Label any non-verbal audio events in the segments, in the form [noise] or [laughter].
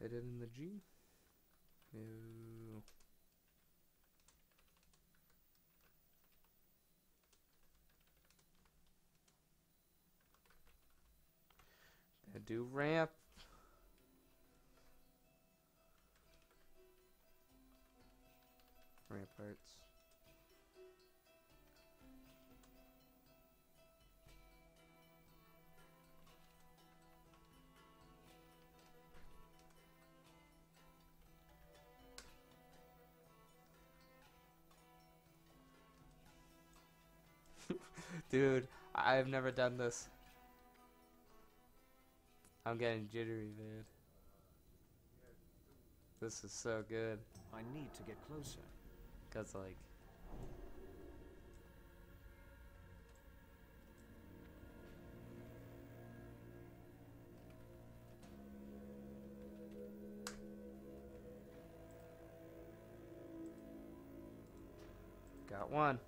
It in the G. No. Gonna do ramp. Ramparts. Dude, I've never done this. I'm getting jittery, man. This is so good. I need to get closer. Cause like Got one.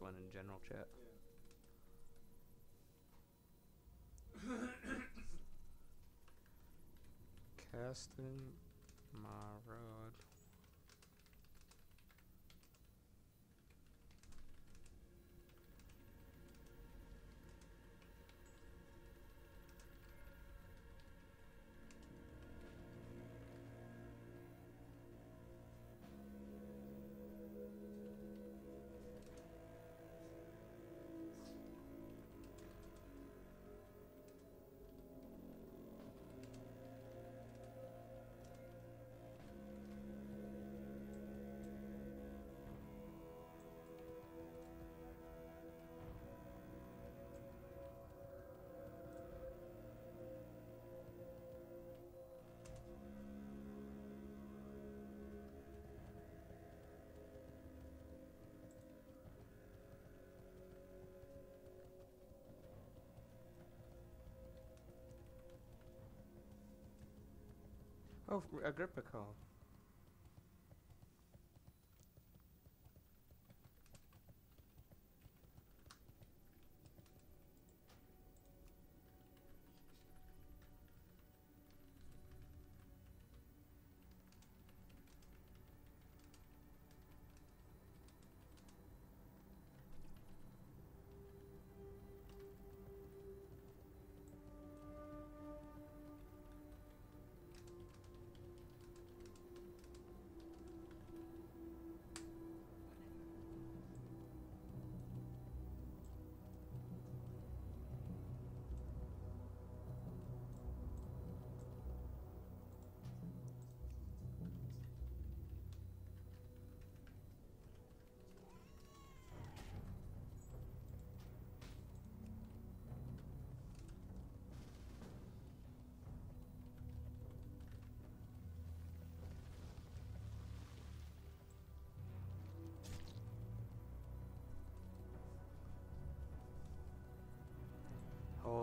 I in general chat. [coughs] Casting Oh, Agrippa call.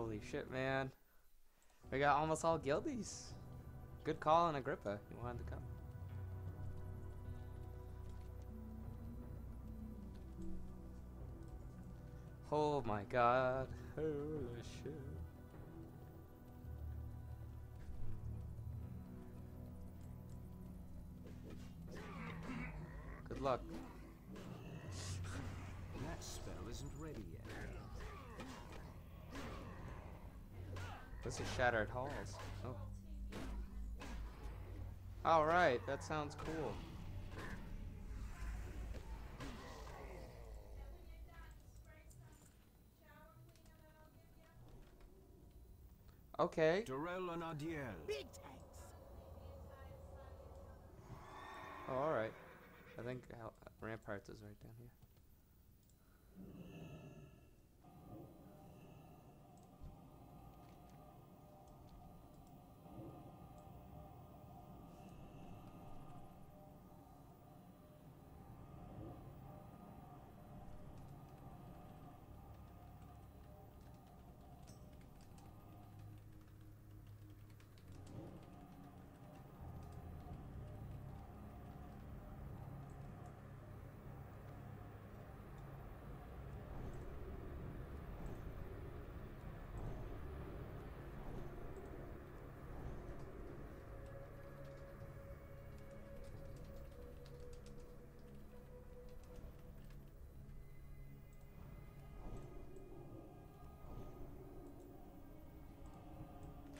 Holy shit, man. We got almost all guildies. Good call on Agrippa. He wanted to come. Oh my god. Holy shit. Good luck. That spell isn't ready yet. This is Shattered Halls. Oh. Alright, that sounds cool. Okay. Durel and Adiel. Big tanks. Oh, alright. I think Hel- Ramparts is right down here.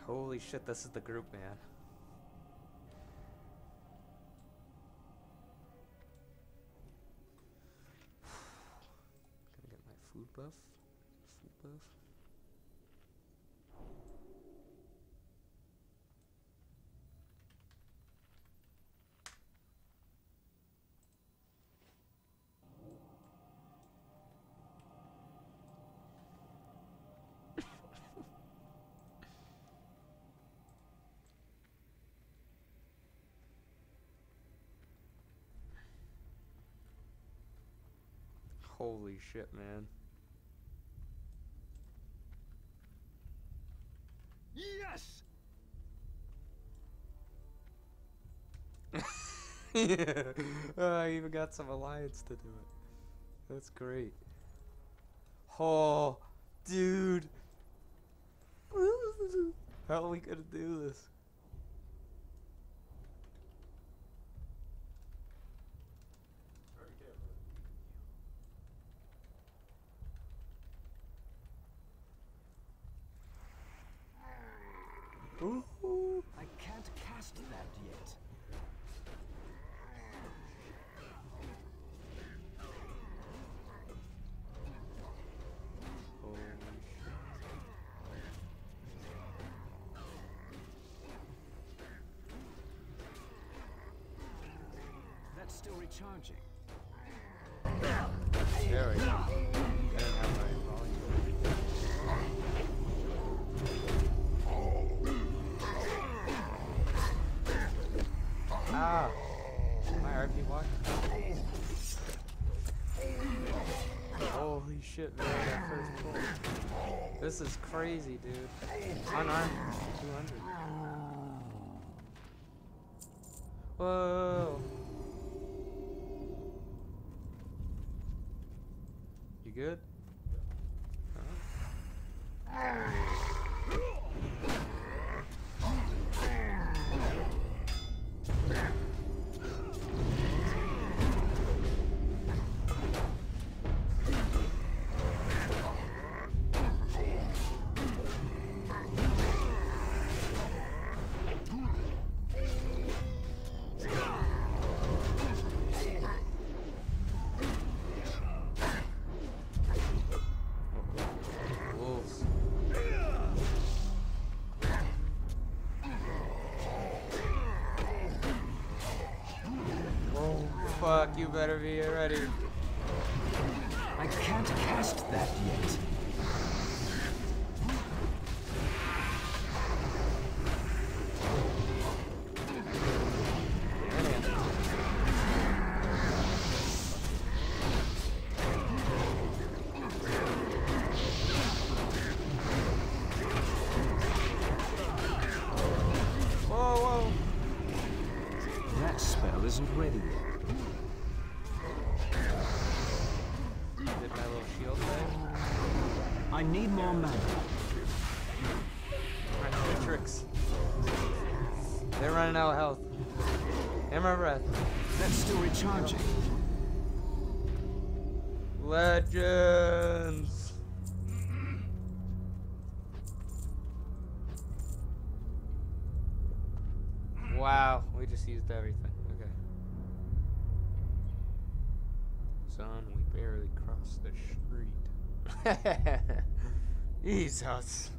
Holy shit, this is the group, man. Gotta get my food buff. Food buff. Holy shit, man. Yes! [laughs] yeah. Oh, I even got some alliance to do it. That's great. Oh, dude. [laughs] How are we gonna do this? Ooh. This is crazy, dude. Unarmed, 200. Whoa! You good? You better be ready. Recharging. Legends. Wow, we just used everything. Okay. Son, we barely crossed the street. [laughs] Jesus.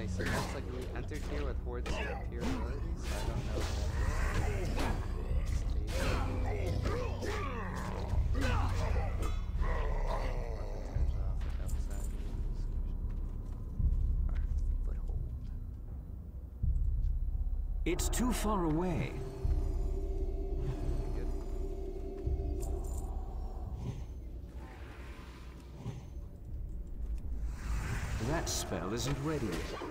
Nice. It looks like we entered here with hordes of superiorities. I don't know. It's too far away. That spell isn't ready yet.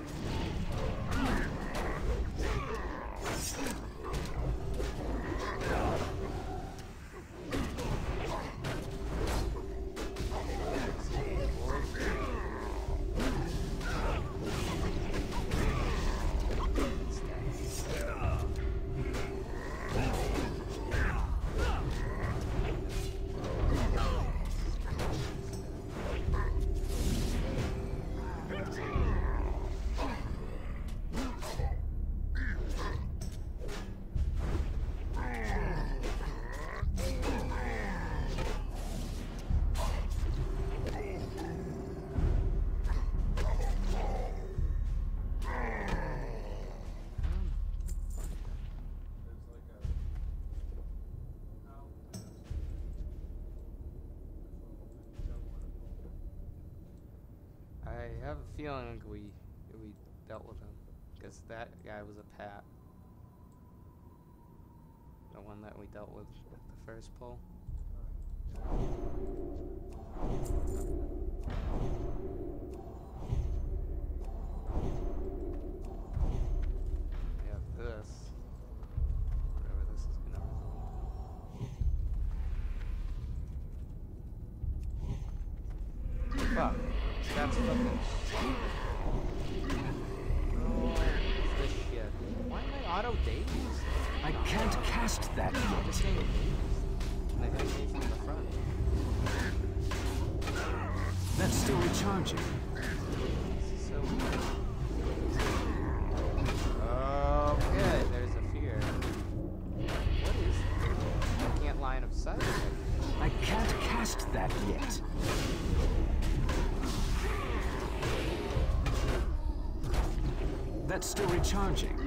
I have a feeling we we dealt with him because that guy was a pat. The one that we dealt with with the first pull. We have this. Whatever this is gonna. Fuck. That's fucking. I can't cast that yet. just getting dazed. And they hit me from the front. That's still recharging. This is. Okay, there's a fear. What is I can't line of sight. I can't cast that yet. That's still recharging.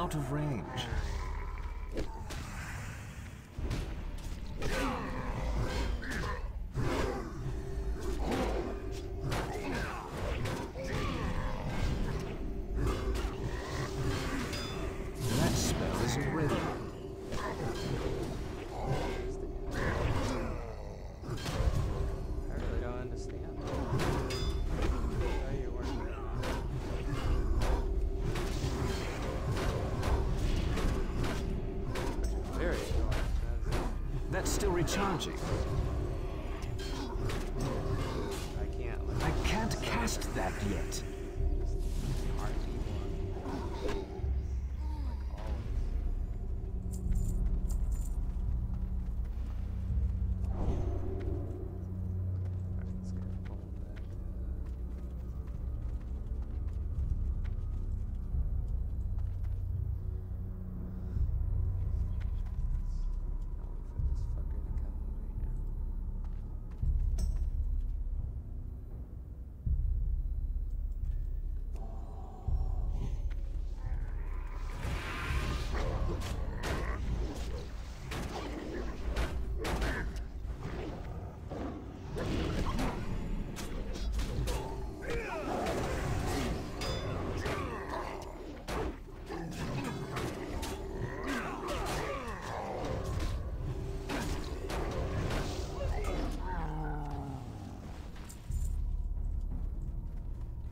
Out of range.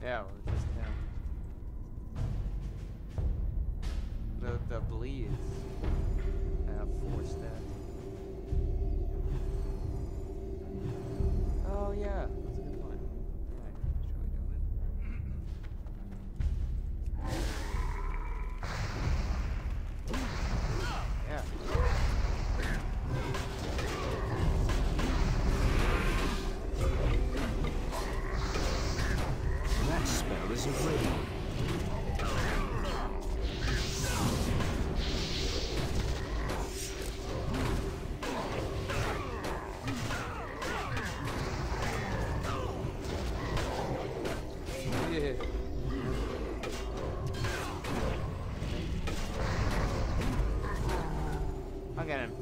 Yeah,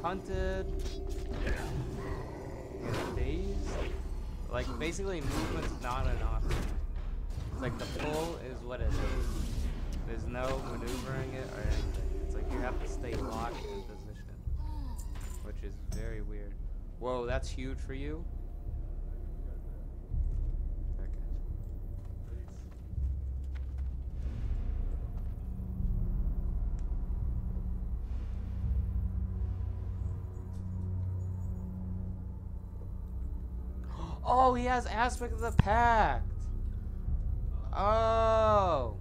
Getting dazed. Like basically movement's not an option. It's like the pull is what it is. There's no maneuvering it or anything. It's like you have to stay locked in position. Which is very weird. Whoa, that's huge for you? Oh, he has aspect of the pack. Oh.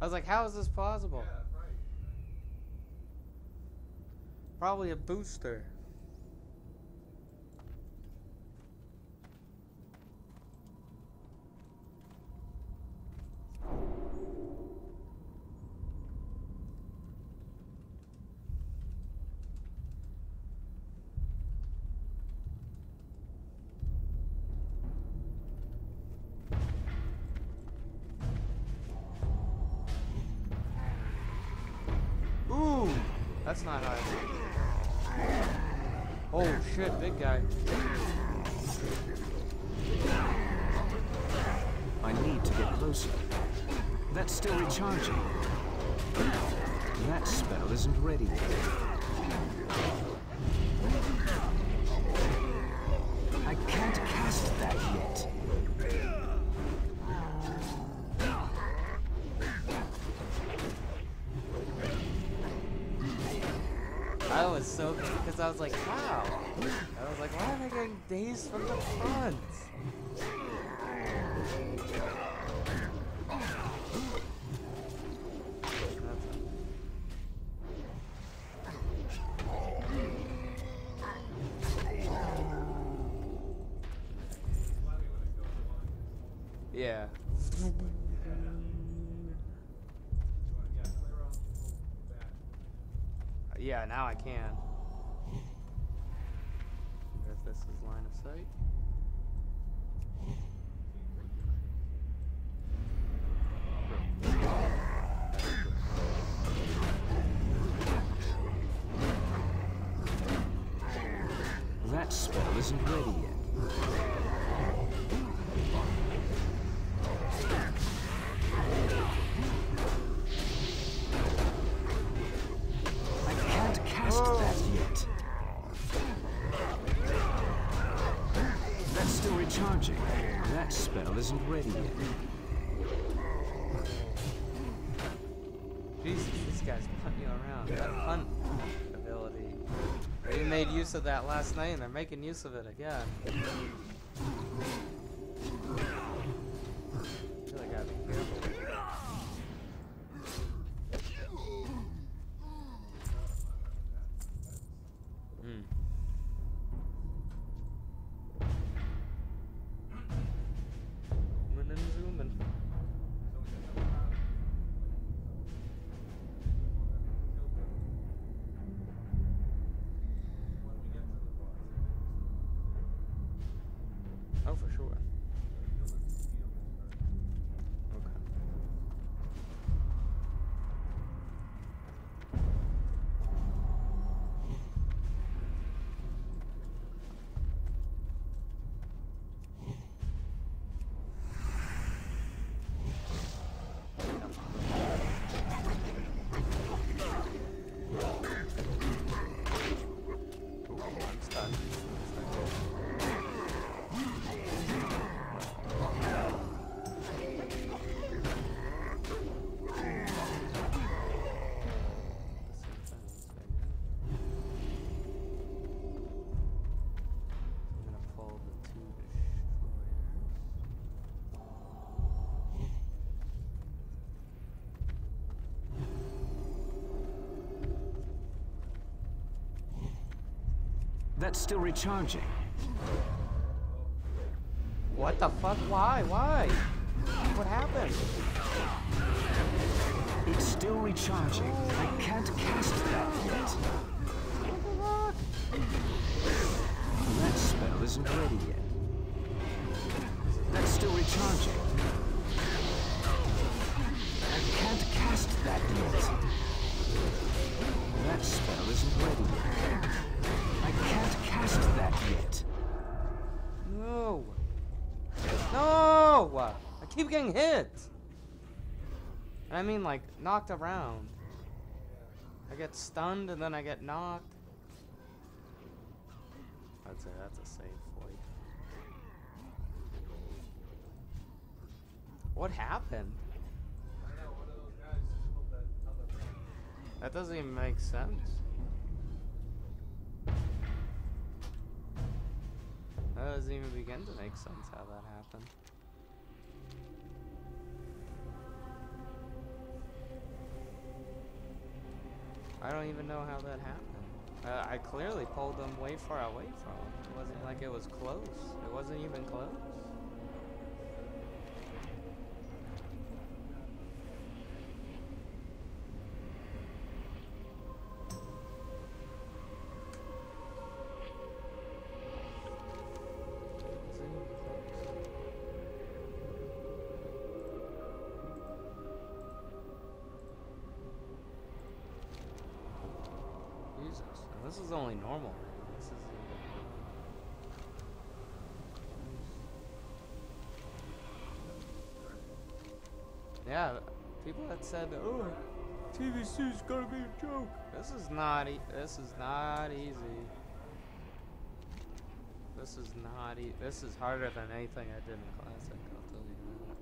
I was like, how is this possible? Probably a booster. Big guy. I need to get closer. That's still recharging. That spell isn't ready yet. I can't cast that yet. I was so because I was like, wow. I was like, why dazed from the front? Yeah. Yeah, now I can. Guy's punting you around. That punt ability. Made use of that last night and they're making use of it again. For sure. That's still recharging. What the fuck? Why? Why? What happened? It's still recharging. I can't cast that yet. What the fuck? That spell isn't ready yet. That's still recharging. Hit. I mean, like, knocked around. I get stunned and then I get knocked. That's a, that's a safe flight. What happened? That doesn't even make sense. That doesn't even begin to make sense how that happened. I don't even know how that happened. Uh, I clearly pulled them way far away from him. It wasn't like it was close. It wasn't even close. This is only normal. This is. Yeah, people that said, "Oh, TBC is gonna be a joke." This is not. E this is not easy. This is not. E this is harder than anything I did in classic. I'll tell you that.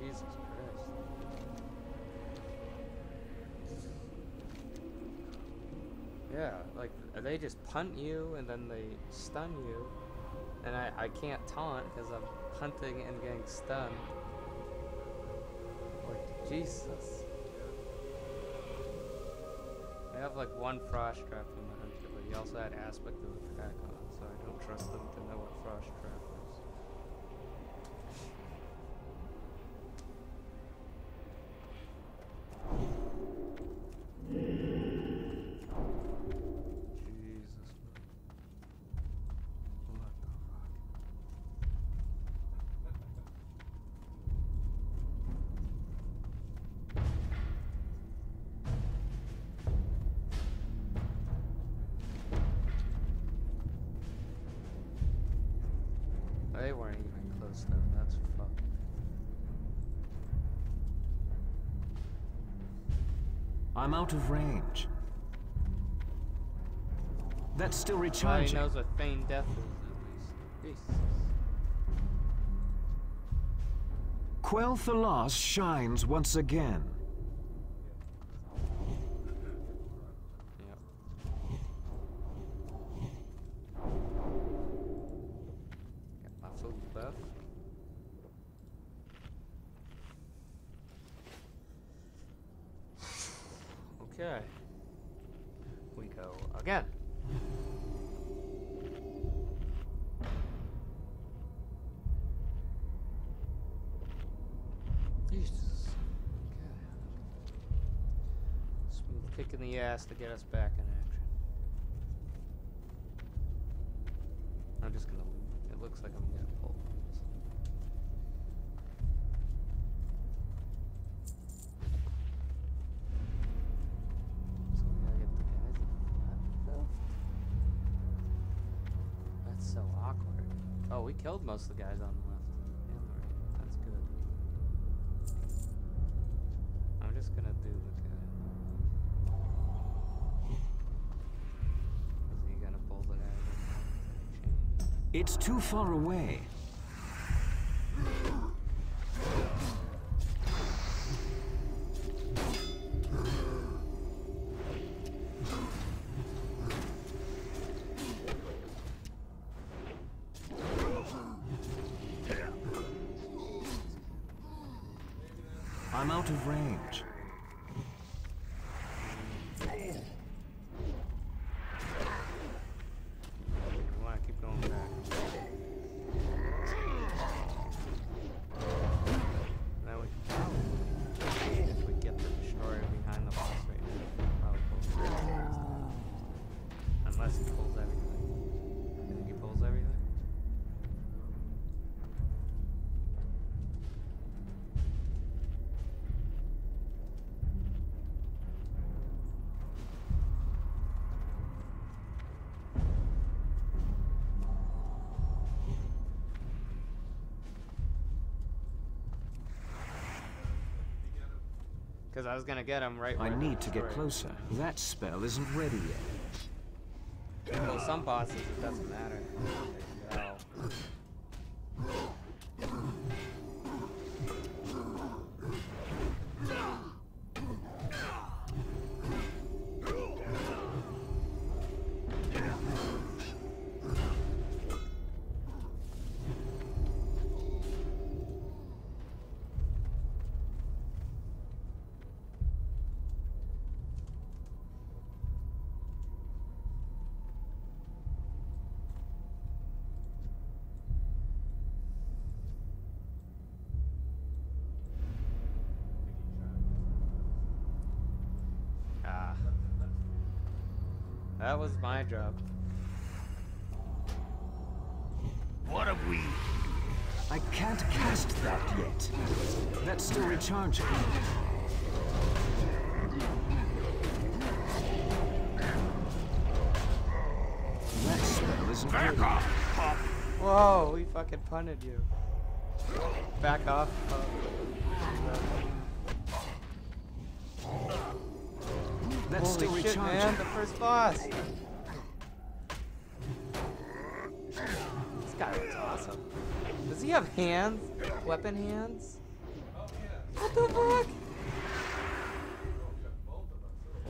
Jesus Christ. Yeah, like they just punt you and then they stun you. And I, I can't taunt because I'm punting and getting stunned. Like, Jesus. I have like one frost trap from the hunter, but he also had aspect of attack on, so I don't trust him to know what frost trap They weren't even close though, that's fucked. I'm out of range. That's still Well, he recharging. knows what feigned death is at least. Jesus. Shines once again. Yep. Got my full buff. Okay. We go again. Jesus. Okay. Smooth to get us back in action. I'm just gonna. It looks like I'm gonna pull. So awkward. Oh, we killed most of the guys on It's too far away. Because I was gonna get him right I need to get closer. That spell isn't ready yet. Well, some bosses it doesn't matter. That was my job. What have we? I can't cast that yet. That's still recharging. That spell isn't Back off, pup. Whoa, we fucking punted you. Back off. That's still Holy shit, recharging. man, the first boss. This guy looks awesome. Does he have hands? Weapon hands? What the fuck?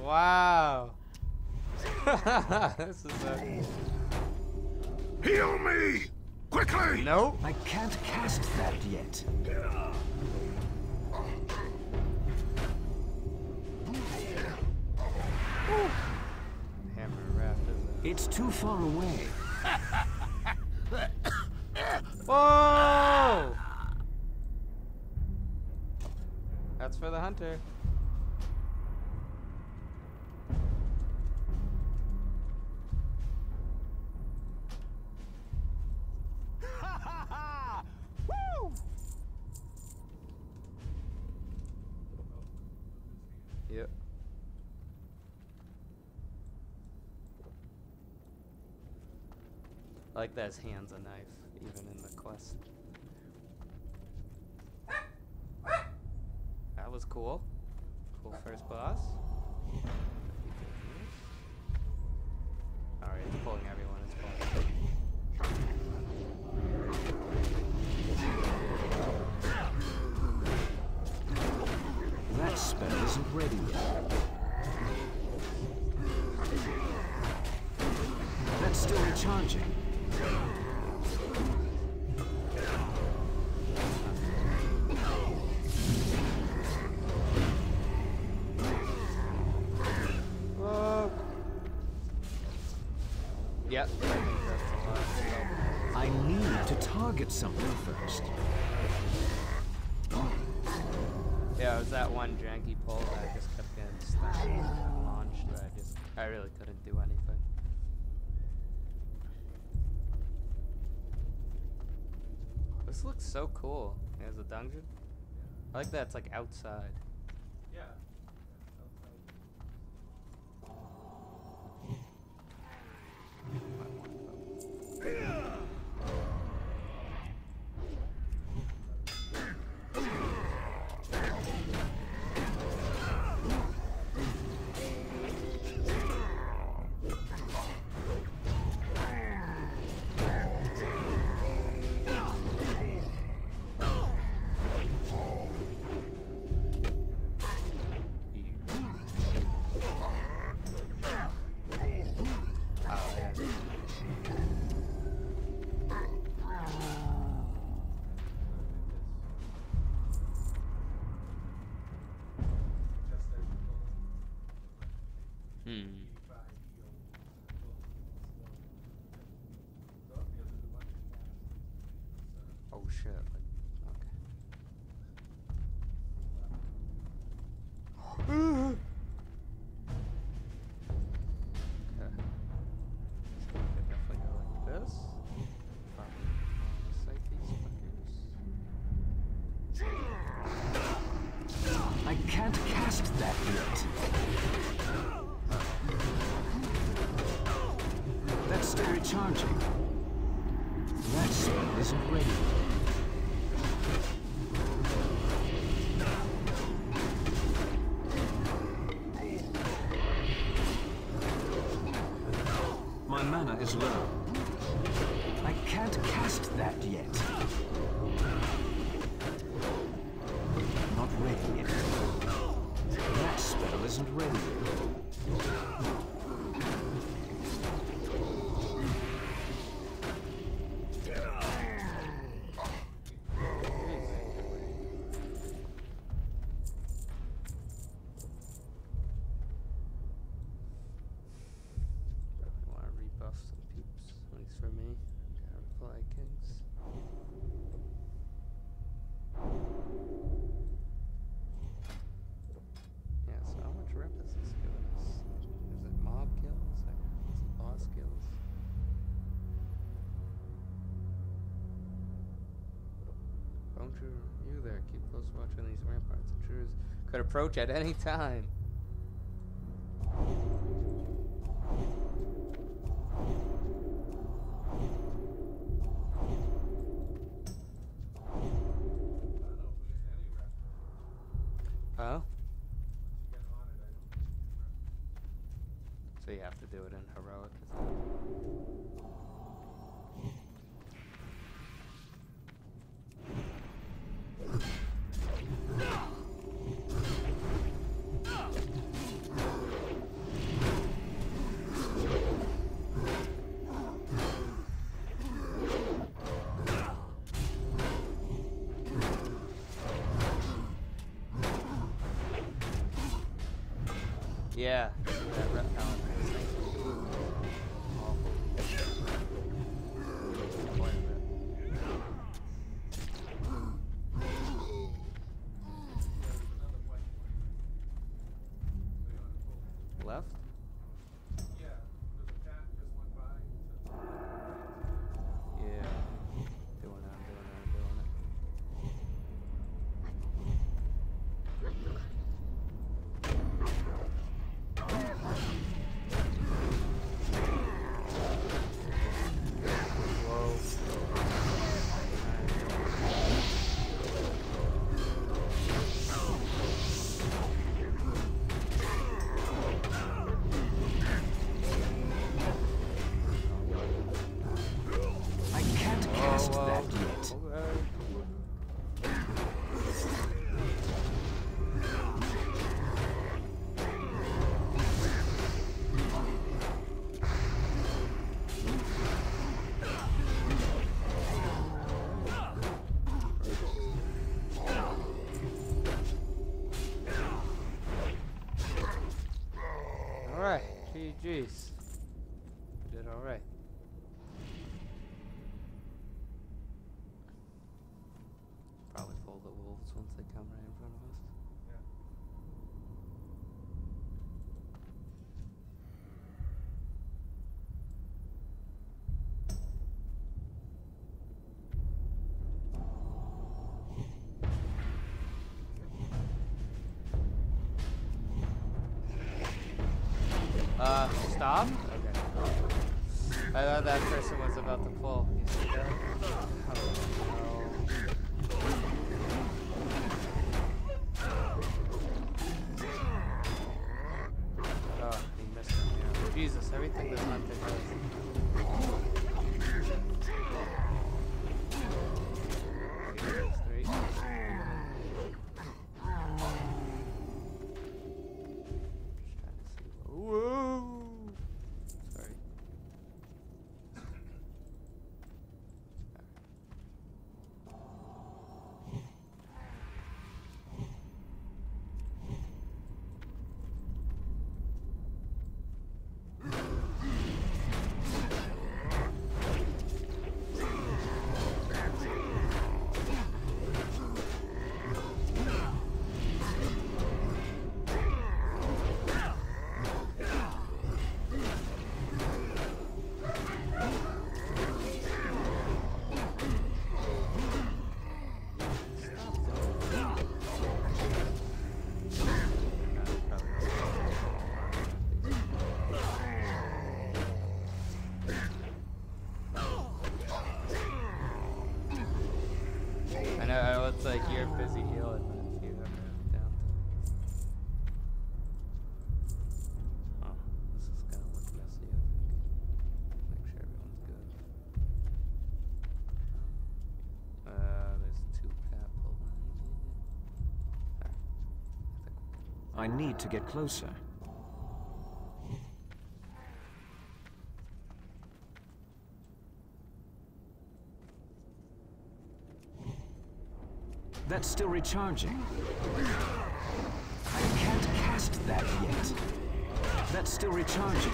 Wow. [laughs] this is a... Heal me! Quickly! Nope. I can't cast that yet. It's too far away. [coughs] Whoa! That's for the hunter. Like that his hand's a knife, even in the quest. That was cool. Cool first boss. Alright, it's pulling everyone, it's pulling. That spell isn't ready yet. That's still recharging. To something first. Yeah, it was that one janky pull that I just kept getting stuck and launched that I just I really couldn't do anything. This looks so cool. There's a dungeon. I like that it's like outside. Oh, shit. Is low. Intruder. You there. Keep close watch on these ramparts. Intruders could approach at any time. Probably the wolves once they come right in front of us. Uh, stop? Okay. I thought that person was about to pull. Everything this hunter does. Need to get closer. That's still recharging. I can't cast that yet. That's still recharging.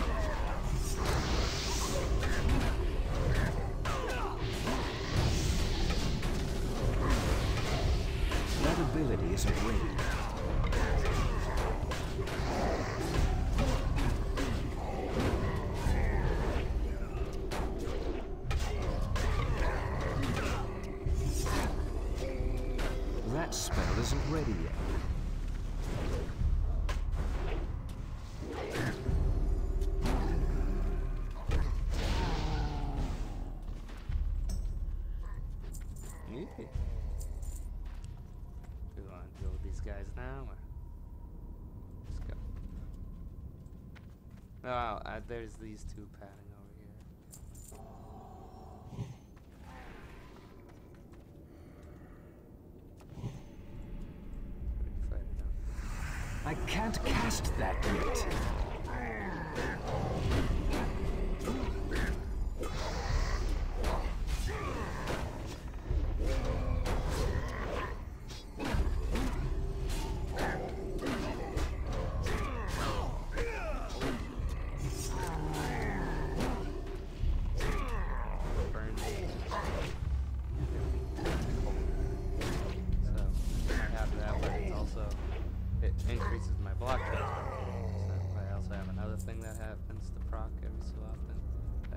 There's these two padding over here. I can't cast that yet.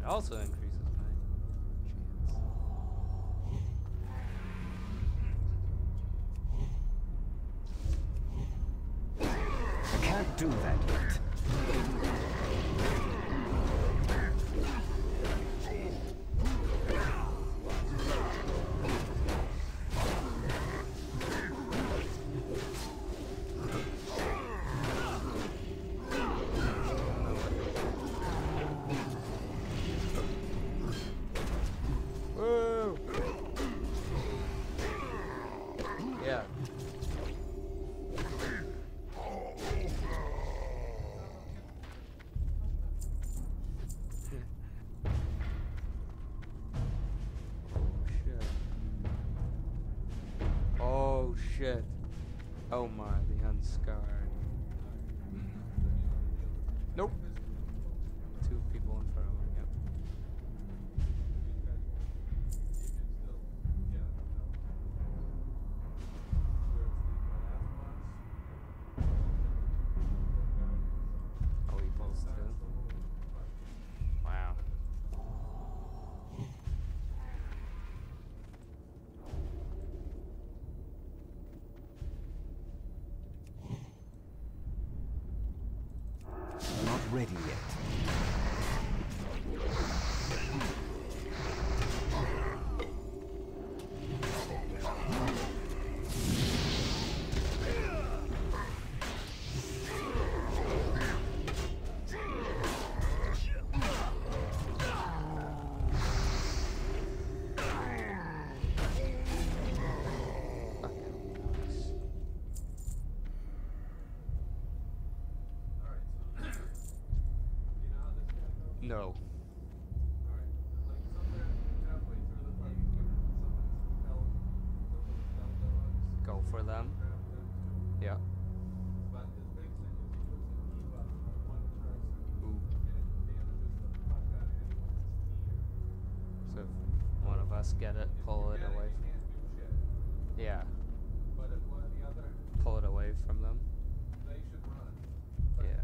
Also increases ready yet. No. Go for them. Yeah. Ooh. So if one of us get it, pull it away. From, yeah. Pull it away from them. Yeah.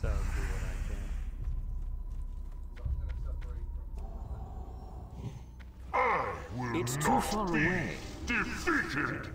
So do what I can. I will It's too far away. defeated.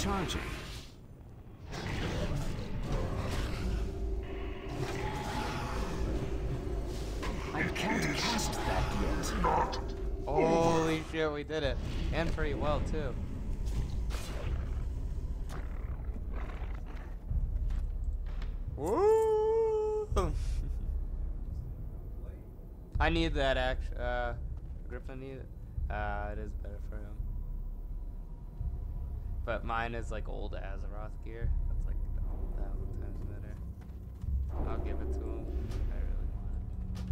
That's still recharging. I can't cast that yet. Not Holy shit, we did it. And pretty well, too. Woo! [laughs] I need that act. Uh, Griffin need it. Uh, it is better for him. But mine is like old Azeroth gear. That's like a thousand times better. I'll give it to him. I really want it.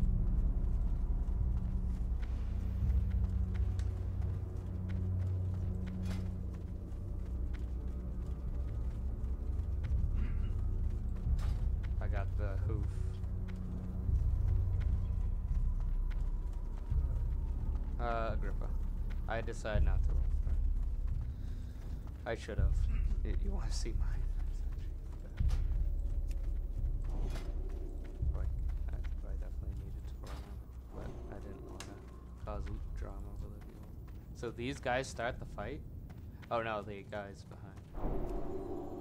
I got the hoof. Uh, Agrippa. I decide not to roll for it. I should have. You, you want to see mine? Drama with the people. So these guys start the fight? Oh no, the guys behind.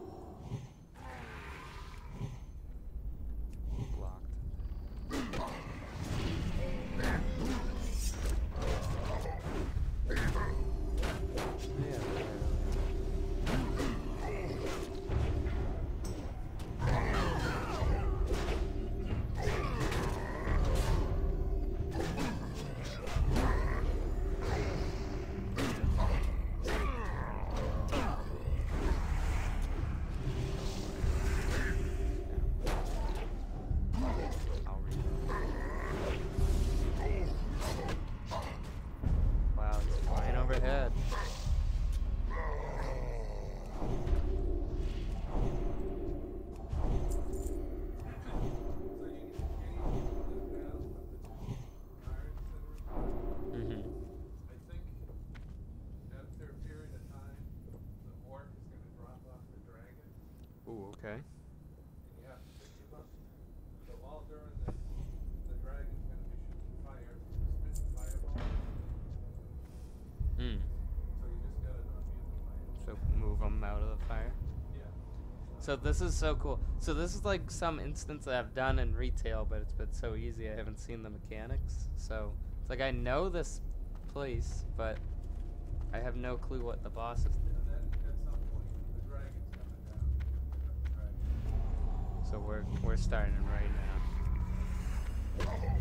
So this is so cool. So this is like some instance that I've done in retail, but it's been so easy I haven't seen the mechanics. So it's like I know this place, but I have no clue what the boss is And then at some point, the dragon's coming down. You pick up the dragon. So we're we're starting right now.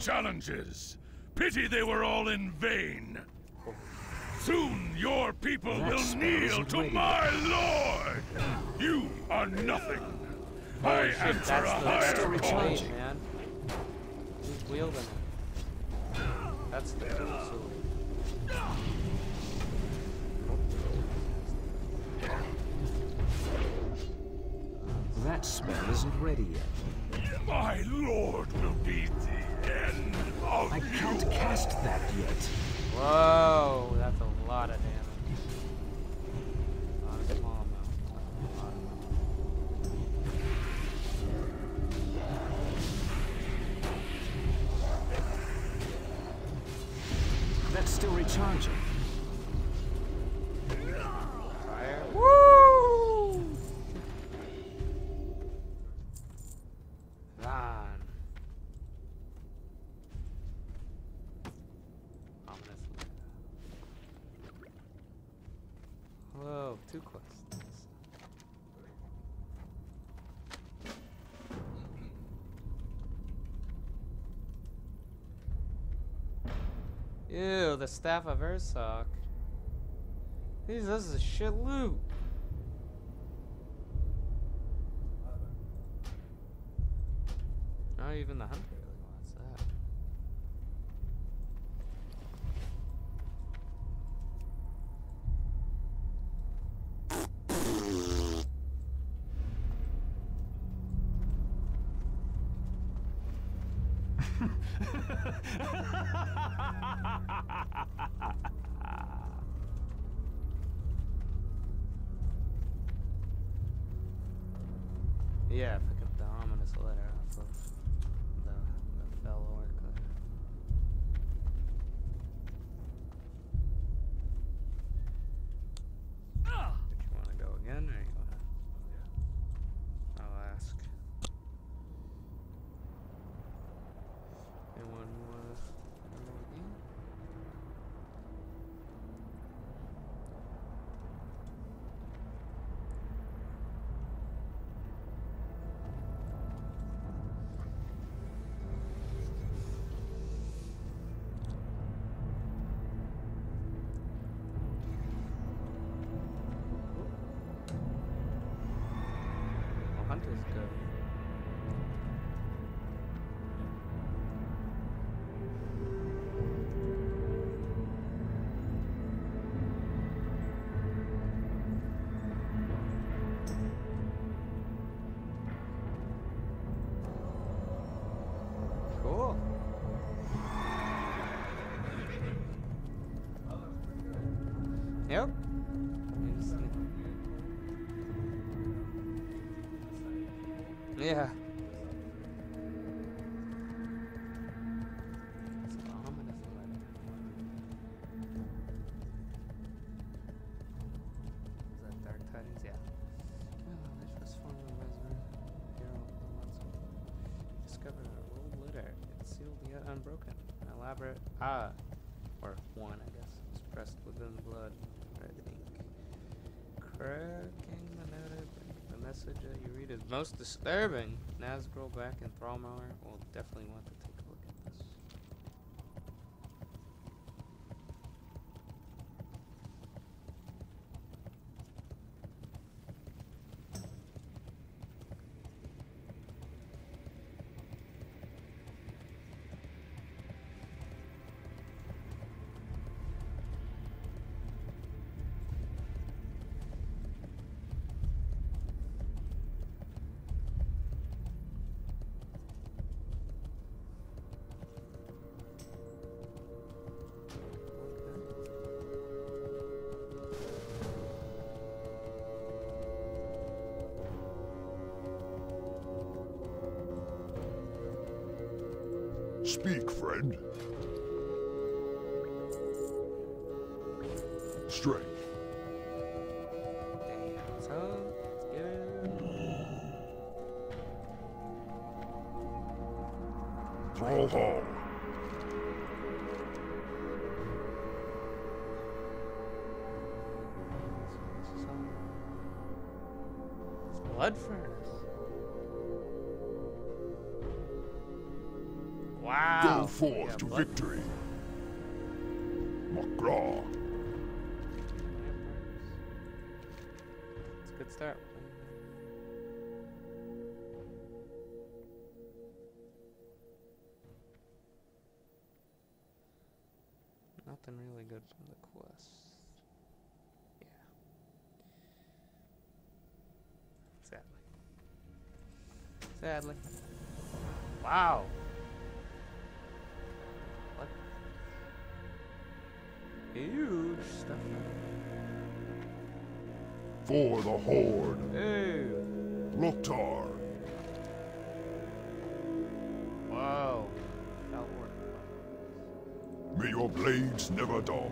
Challenges. Pity they were all in vain. Soon your people That will kneel to ready. my lord. You are nothing. I shit, answer that's a the higher call. man. Who's wielding it? That's the sword. That spell isn't ready yet. My lord will be the end of I can't cast that yet. Whoa, that's a lot of damage. Not a small amount. A lot of. That's still recharging. The staff of Ursoc. This is a shit loot. Ah, or one, I guess, was pressed within blood. Red ink. Cracking the narrative. The message that you read is most disturbing. Nazgrel back in Thrallmar will definitely want to Speak, friend. Strength. Damn, it. Thrall Hall. Blood furnace. To victory. McGraw. It's a good start. Nothing really good from the quest. Yeah. Sadly. Sadly. Wow. Stuff. For the Horde. Ew. Loktar. Worked. May your blades never dull.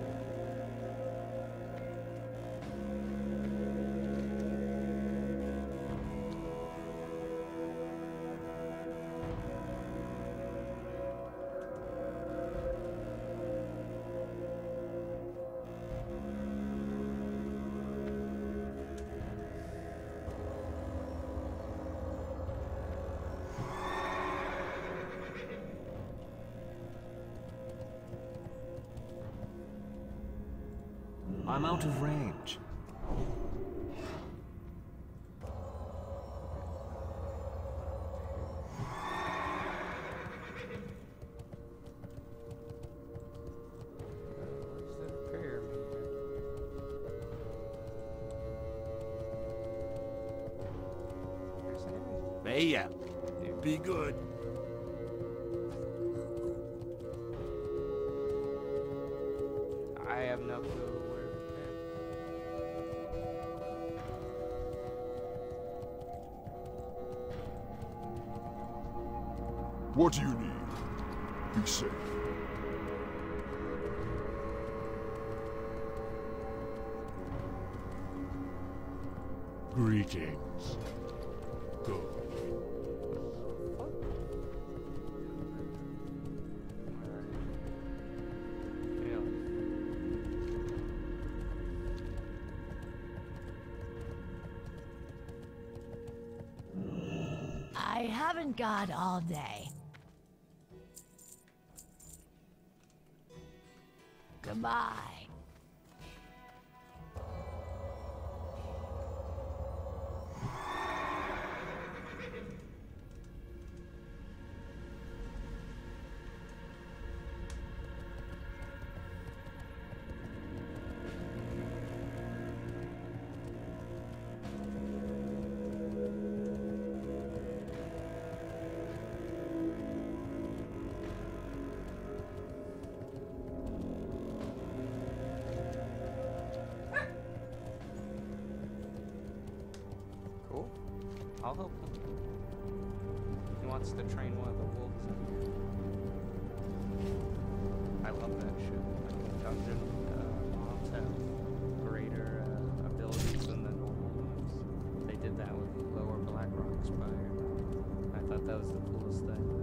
What do you need? Be safe. Greetings. Go. I haven't got all day. I'll help him. He wants to train one of the wolves. I love that shit. Dungeon uh, mobs have greater uh, abilities than the normal ones. They did that with Lower Blackrock Spire. I thought that was the coolest thing.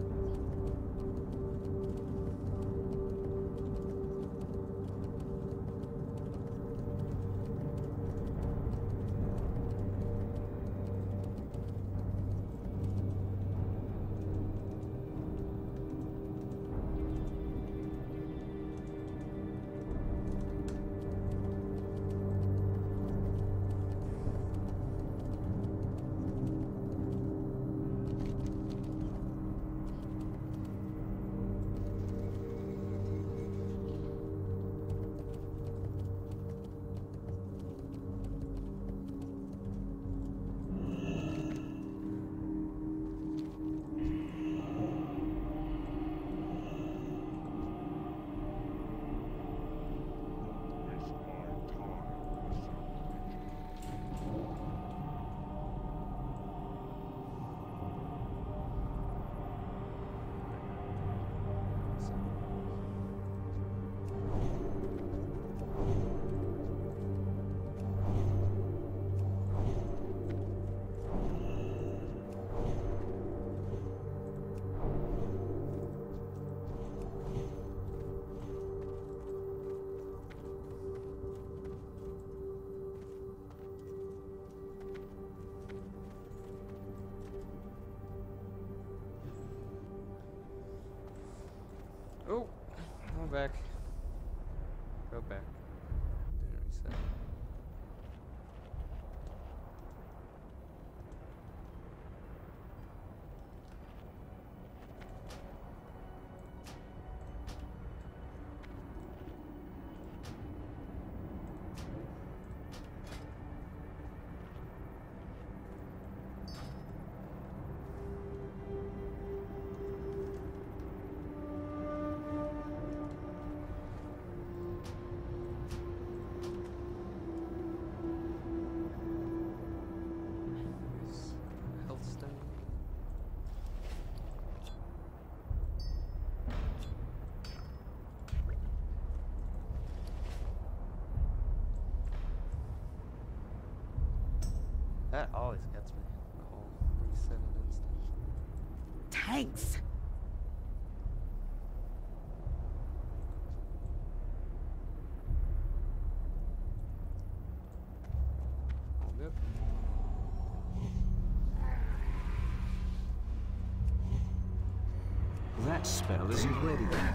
Back. That always gets me. The whole reset it instant. Thanks. All good. That spell isn't ready yet.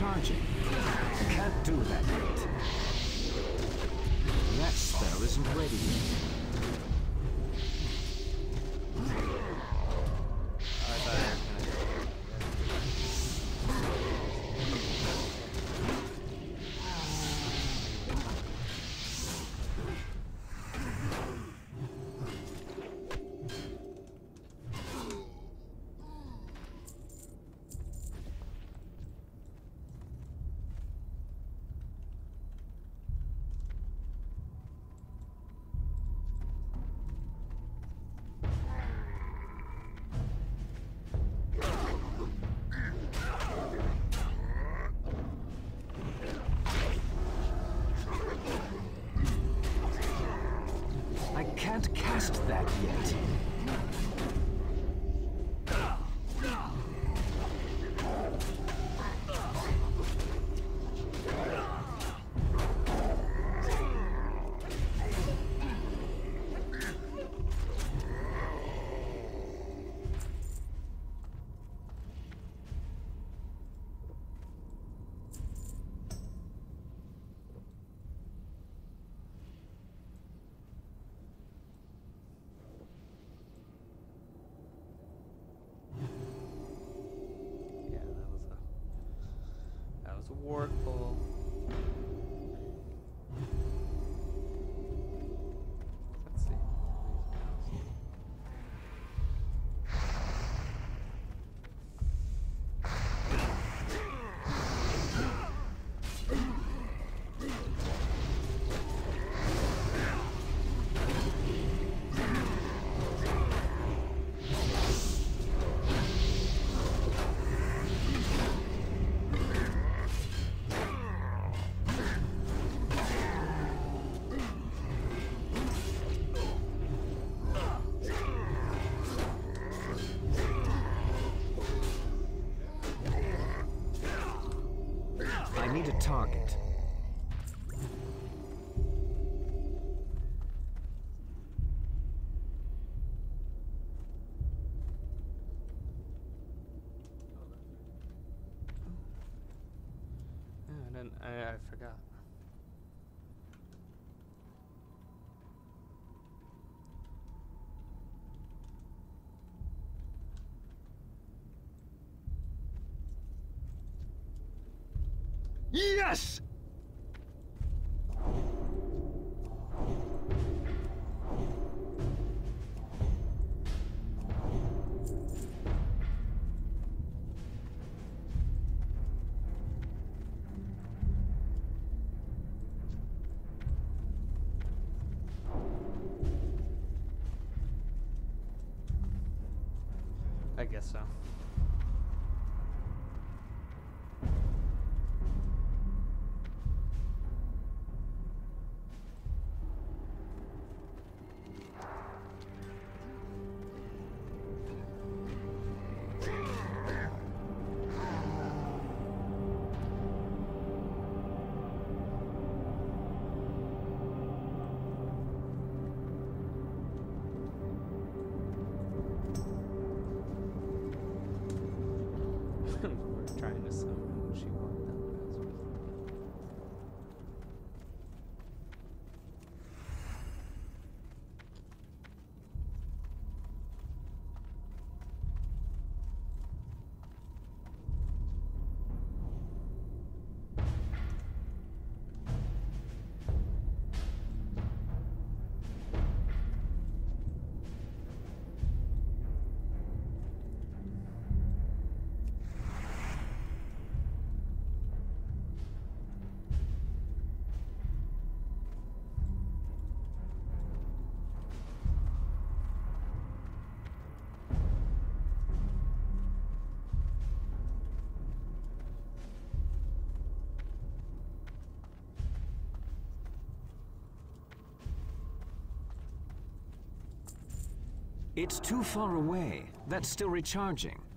charging. Can't do that. Warple. I need a target. Yes! I guess so. It's too far away. That's still recharging.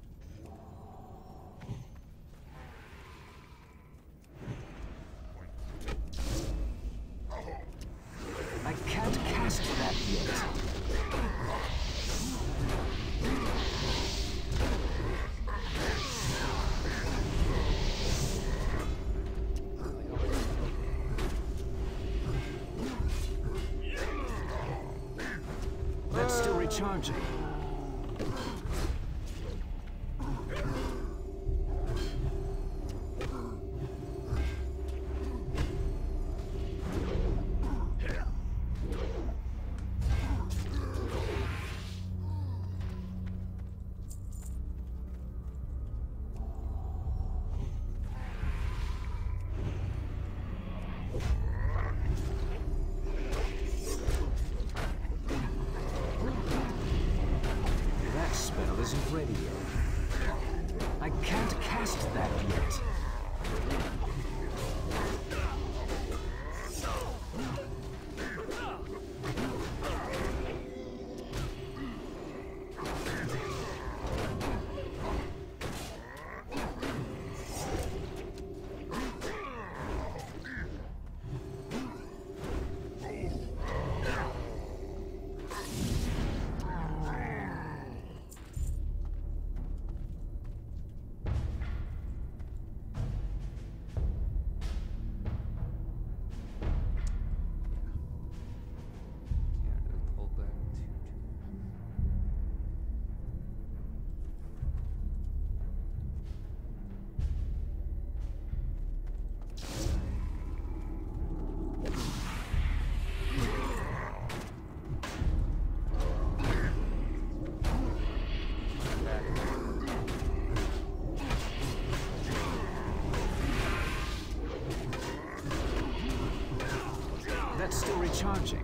Recharging.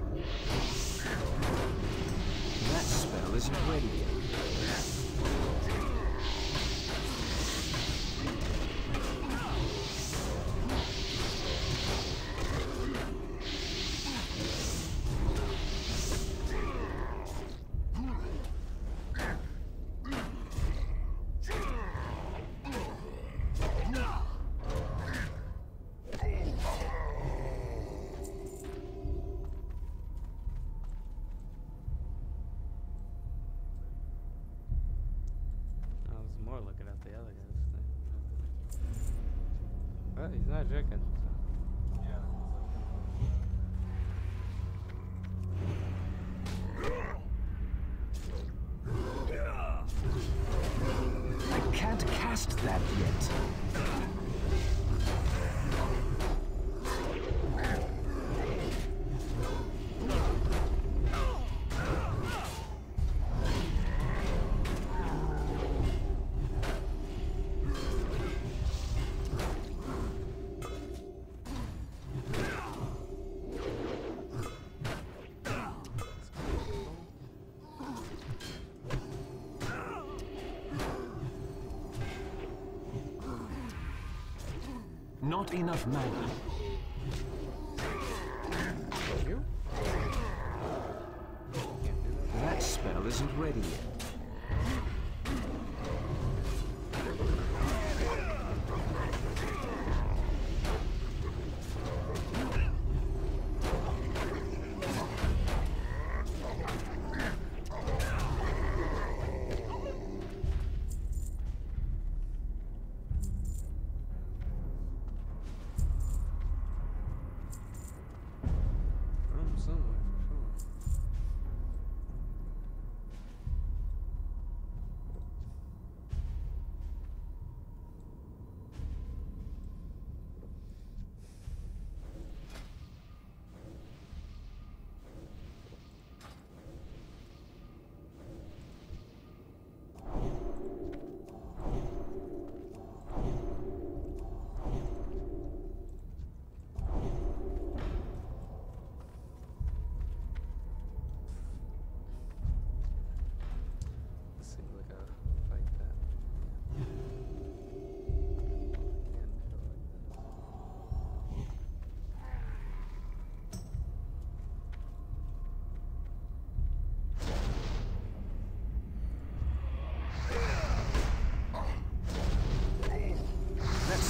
Not enough mana.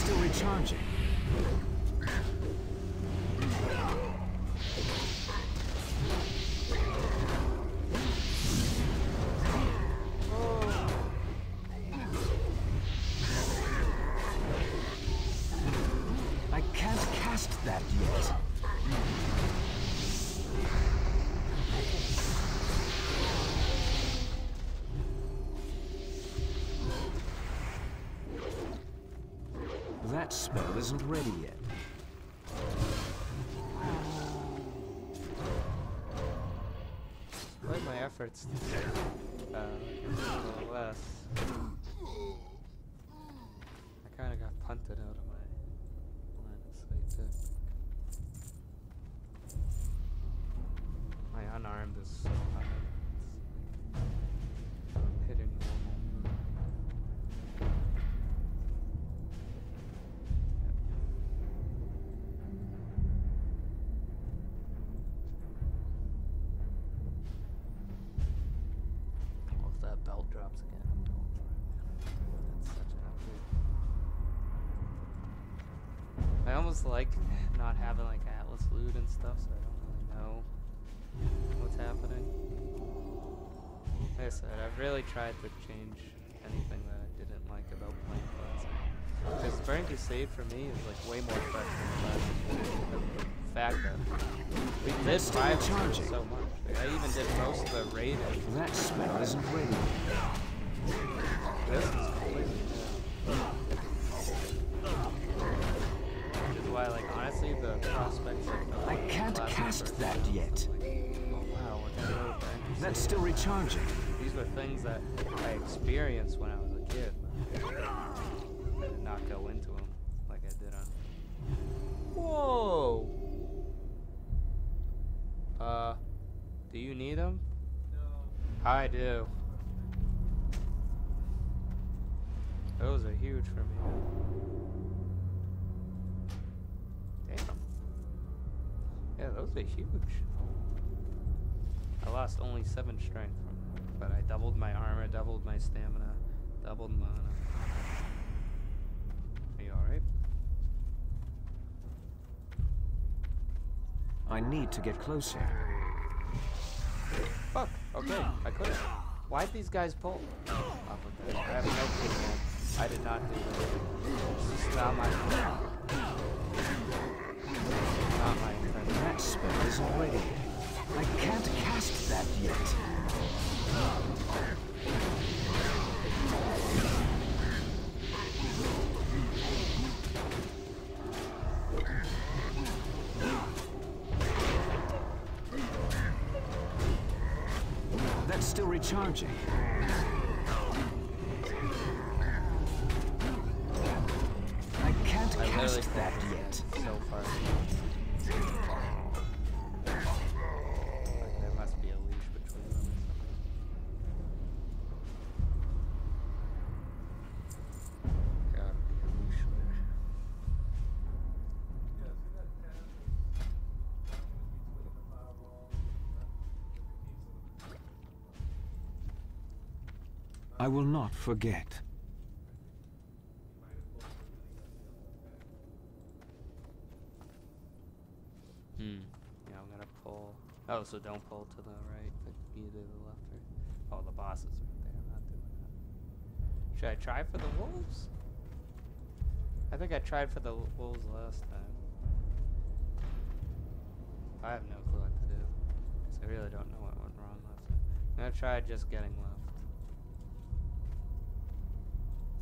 Still recharging. Isn't ready yet. Despite my efforts to uh, drops again. I almost like [laughs] not having like Atlas loot and stuff, so I don't really know what's happening. Like I said, I've really tried to change anything that I didn't like about playing Classic. Because Burning Crusade for me is like way more fresh than Classic. Fact that we did five charging. so much. I even did most of the raiding. That spell isn't ready. This is. Which is why, like, honestly, the prospects of I can't cast that yet. oh wow, we're gonna go with Burning Crusade. That's still recharging. These were things that I experienced when I was a kid. but I did not go into them like I did on. Whoa! Uh, do you need them? No. I do. Those are huge for me. Damn. Yeah, those are huge. I lost only seven strength from them, but I doubled my armor, doubled my stamina, doubled mana. Are you alright? I need to get closer. Fuck. Okay, I couldn't. Why'd these guys pull off of that? I have no clue. man. I did not do that. This is not my. Not my. That spell isn't ready. I can't cast that yet. Recharging. I will not forget. Hmm. Yeah, I'm gonna pull. Oh, so don't pull to the right, but you to the left. Or... Oh, the boss is right there. I'm not doing that. Should I try for the wolves? I think I tried for the wolves last time. I have no clue what to do. 'cause I really don't know what went wrong last time. I'm gonna try just getting left.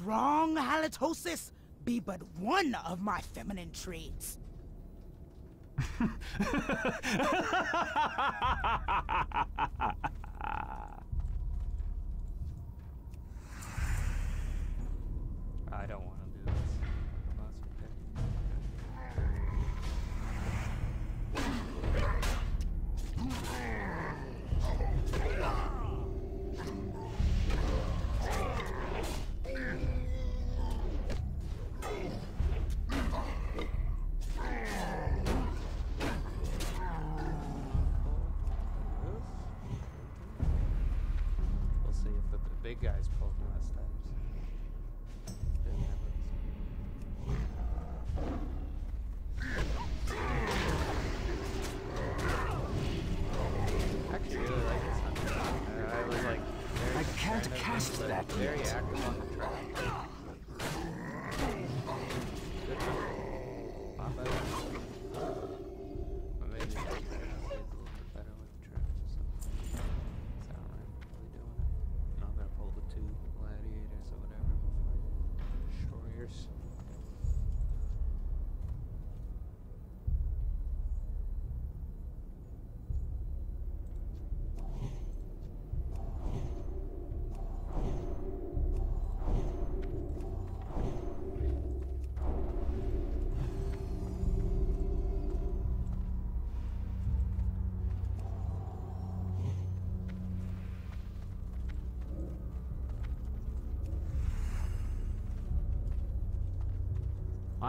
Strong halitosis be but one of my feminine traits. [laughs] [laughs]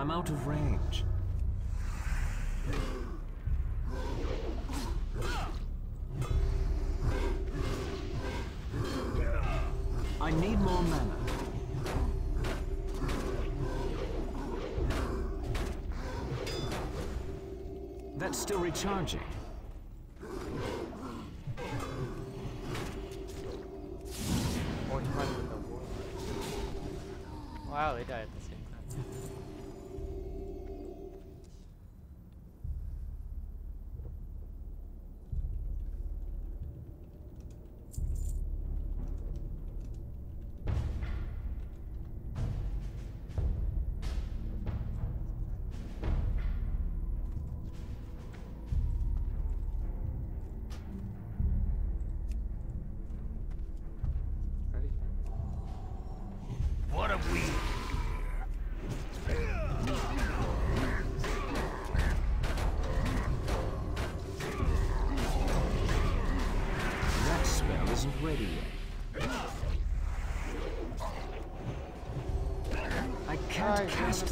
I'm out of range. I need more mana. That's still recharging. cast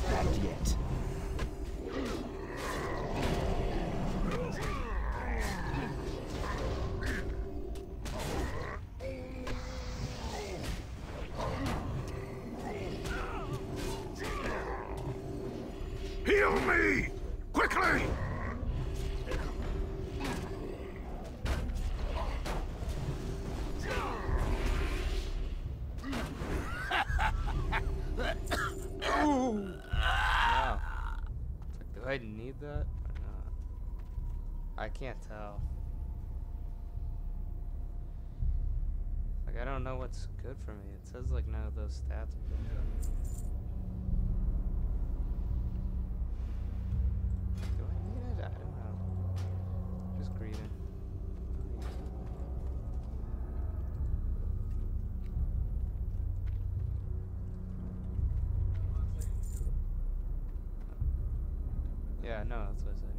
can't tell. Like, I don't know what's good for me. It says, like, none of those stats Do I need it? I don't know. Just greeting. Yeah, no, that's what I said.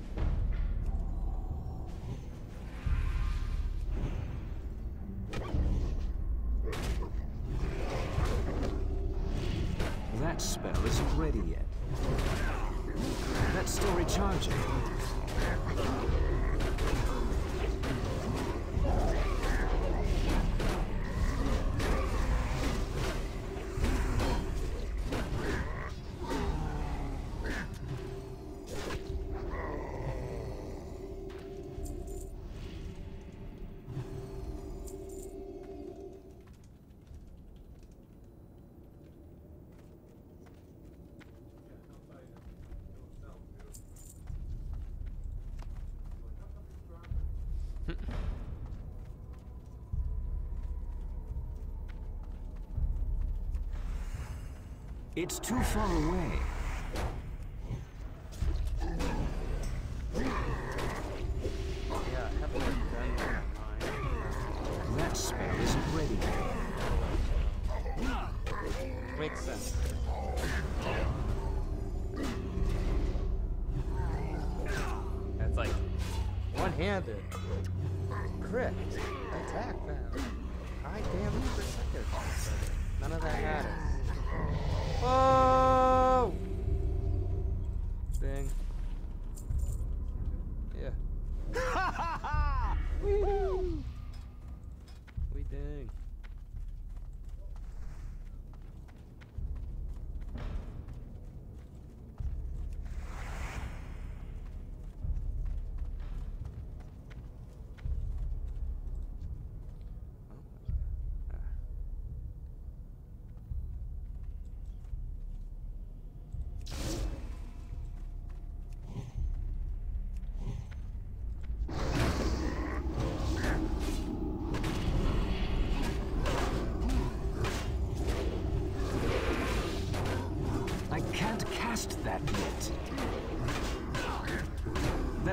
It's too far away. That spell isn't ready. Makes sense. That's like one-handed. Correct.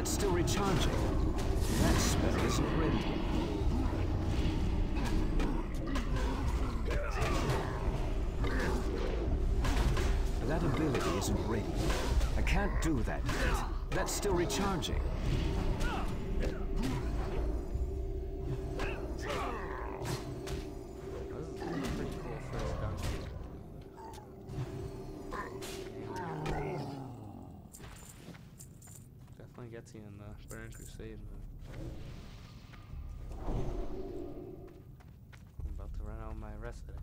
That's still recharging. That spell isn't ready. That ability isn't ready. I can't do that yet. That's still recharging. Run out of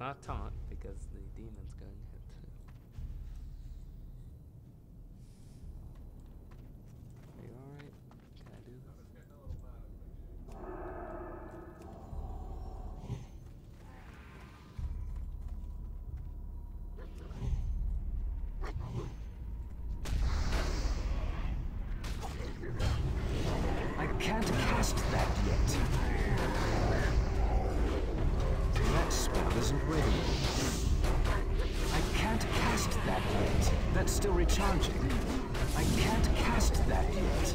not taunt because the demon's getting hit too. Are you alright? Can I do this? I can't cast that yet. Isn't ready. I can't cast that yet. That's still recharging. I can't cast that yet.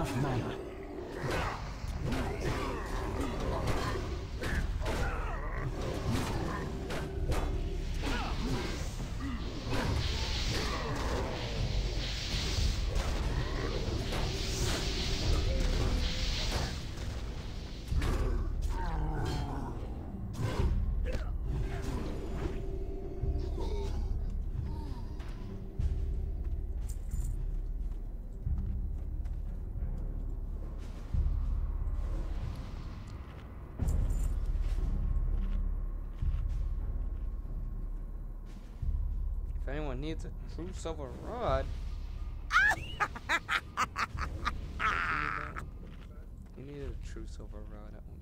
Enough mana. Anyone needs a true silver rod. [laughs] you needed a true silver rod at one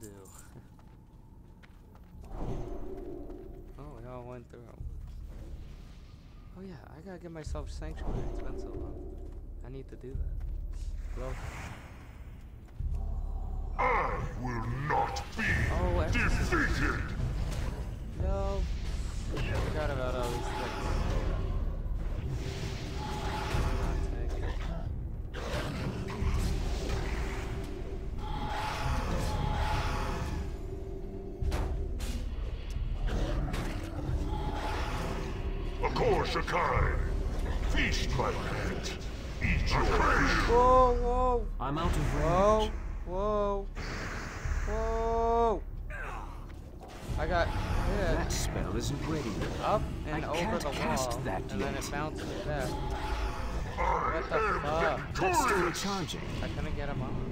to do. [laughs] oh, we all went through. Oh yeah, I gotta get myself sanctuary. It's been so long. I need to do that. Hello? I will not be Oh, defeated! Shakai! Feast, my pet! Eat your Whoa, whoa, I'm out of range. whoa, whoa, whoa. I got hit That spell isn't ready. up and I over can't the cast wall, that and then yet. it bounced me back. What the fuck? That's still victorious! recharging. I couldn't get him on.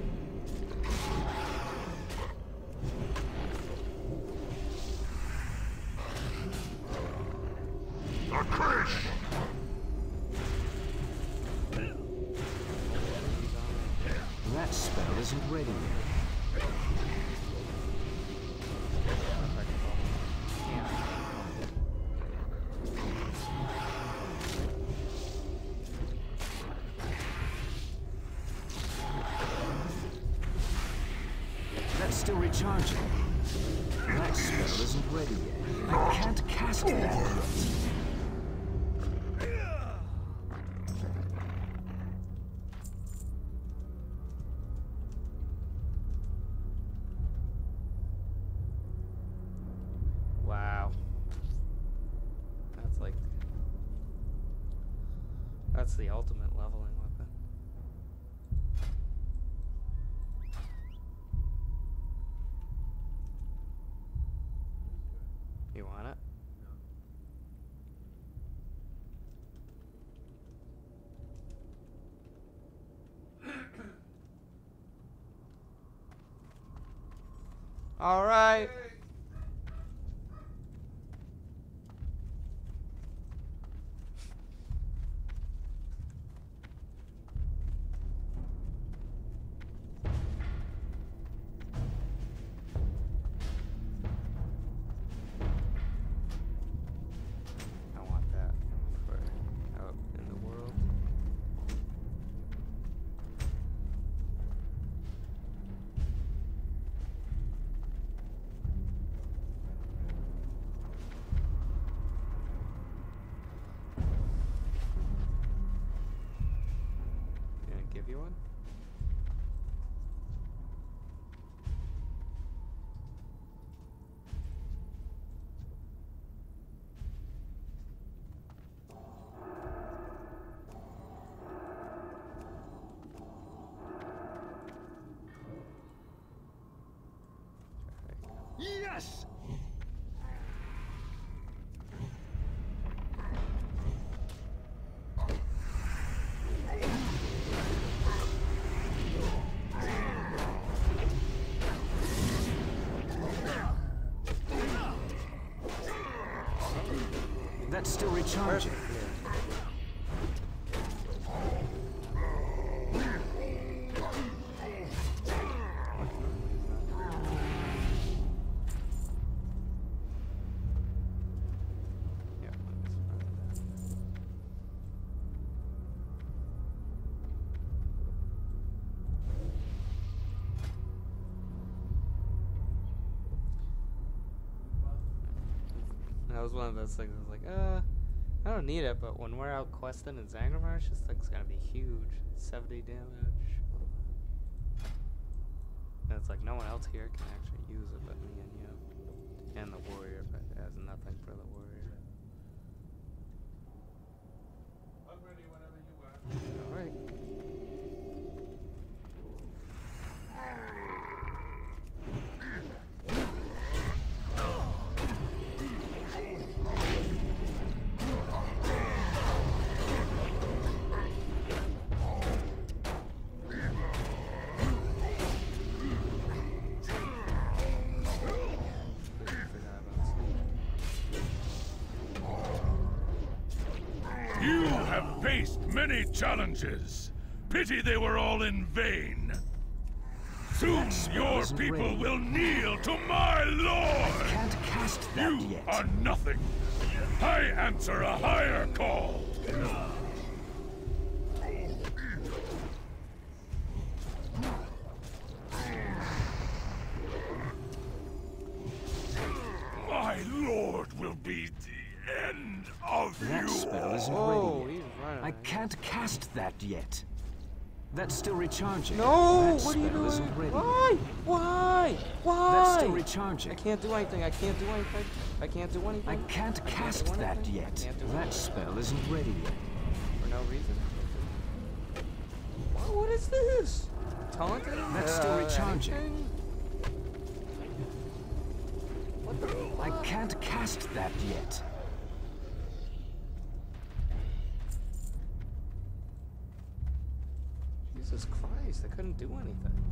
All right. Yes! That's still recharging. Those things. I was like, uh, I don't need it, but when we're out questing in Zangarmarsh, this thing's gonna be huge. 70 damage. And it's like no one else here can actually use it but me and you. And the warrior, but it has nothing for the warrior. Many challenges. Pity they were all in vain. Soon your people ready. will kneel to my lord. Can't cast that You yet. are nothing. I answer a higher call. That yet. That's still recharging. No! That What are you doing? Why? Why? Why? That's still recharging. I can't do anything. I can't do anything. I can't do anything. I can't I cast do that. Yet. can't That spell isn't ready yet. For no reason. What, what is this? Taunting? That's still Uh, recharging. anything? What the I can't cast that yet. Jesus Christ, I couldn't do anything.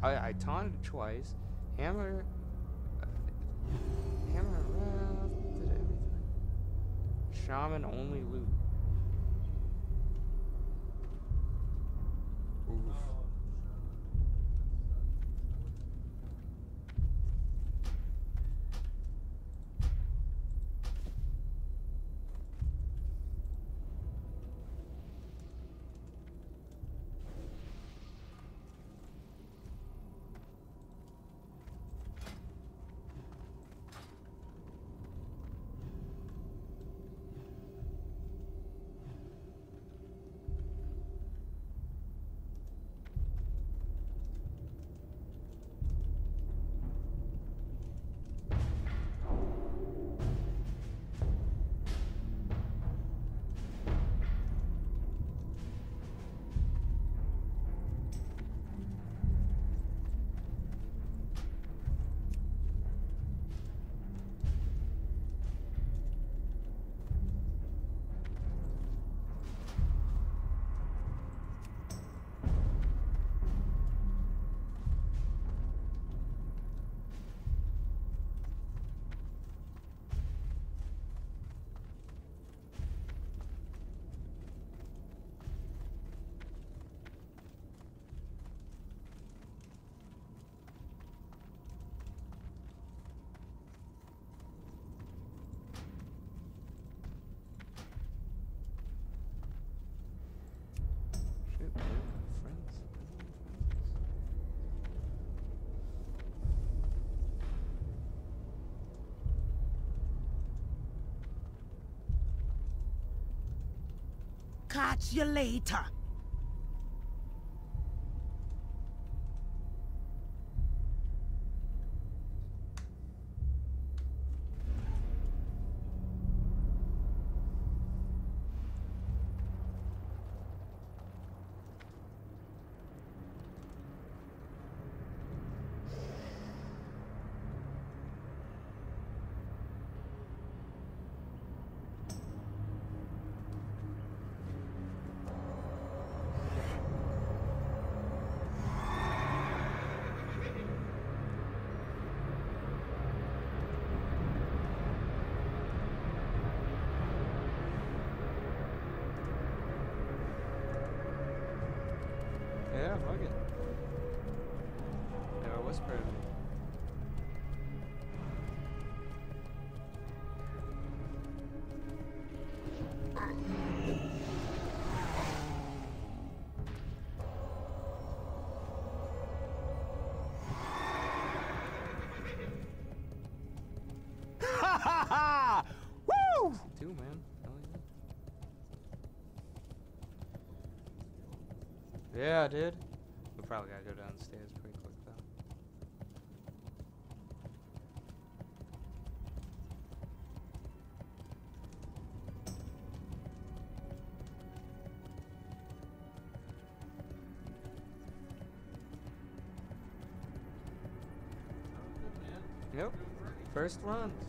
I, I, I taunted twice, hammer, uh, hammer around, did everything. Shaman only loot. Oof. Catch you later. Yeah. Dude. We probably gotta go downstairs pretty quick though. Yep. First runs.